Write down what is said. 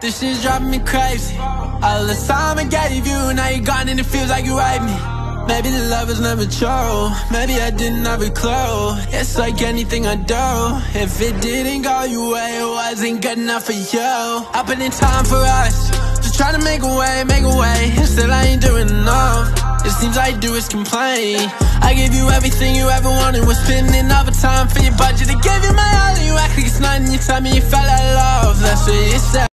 This shit's driving me crazy. All the time I gave you, now you're gone and it feels like you raped me. Maybe the love was never true. Maybe I didn't have a clue. It's like anything I do. If it didn't go your way, it wasn't good enough for you. I put in time for us. Just trying to make a way, make a way. And still I ain't doing enough. It seems all you do is complain. I gave you everything you ever wanted. Was spending time for your budget. I gave you my all, and you act like it's nothing. You tell me you fell out of love. That's what you said.